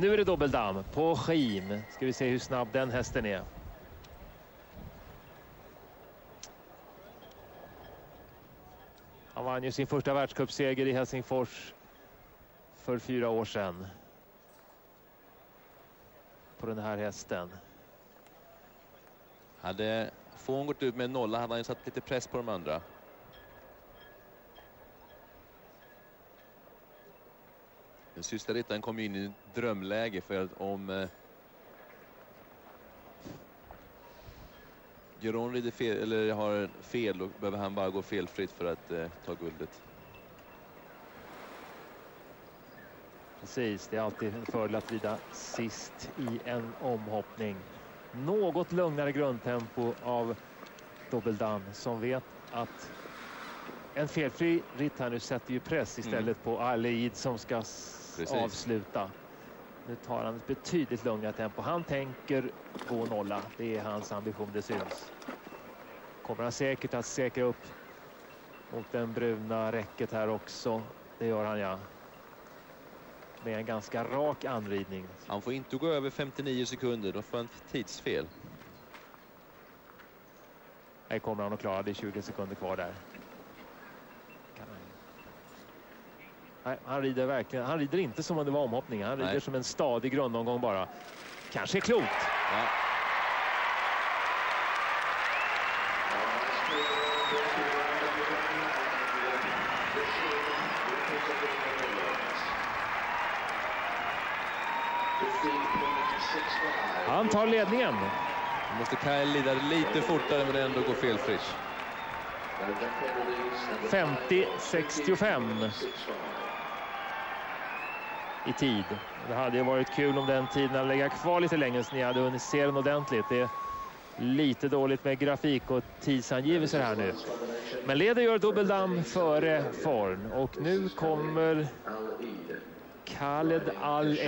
Nu är det dubbeldam på Skim. Ska vi se hur snabb den hästen är. Han vann ju sin första världscupseger i Helsingfors för fyra år sedan. På den här hästen. Hade Fån gått ut med en nolla hade han satt lite press på de andra. Den sista ryttaren kom in i drömläge för att om eh, Geron rider fel, eller har fel, då behöver han bara gå felfritt för att eh, ta guldet. Precis, det är alltid en fördel att rida sist i en omhoppning. Något lugnare grundtempo av Dobbeldamm som vet att en felfri ritt här nu sätter ju press istället mm. på Aleid som ska Precis. avsluta. Nu tar han ett betydligt lugnare tempo. Han tänker gå nolla. Det är hans ambition, det syns. Kommer han säkert att säkra upp mot den bruna räcket här också. Det gör han ja. Med en ganska rak anridning. Han får inte gå över 59 sekunder, då får han tidsfel. Det kommer han att klara, det är 20 sekunder kvar där. Nej, han rider verkligen. Han rider inte som om det var omhoppning. Han rider Nej. som en stadig grundomgång bara. Kanske klokt. Ja. Han tar ledningen. Nu måste Kyle lida lite fortare men ändå gå felfritt. 50-65 i tid. Det hade ju varit kul om den tiden hade legat kvar lite längre så ni hade hunnit se den ordentligt. Det är lite dåligt med grafik och tidsangivelser här nu. Men leder gör dubbeldamm före Forn och nu kommer Khaled Al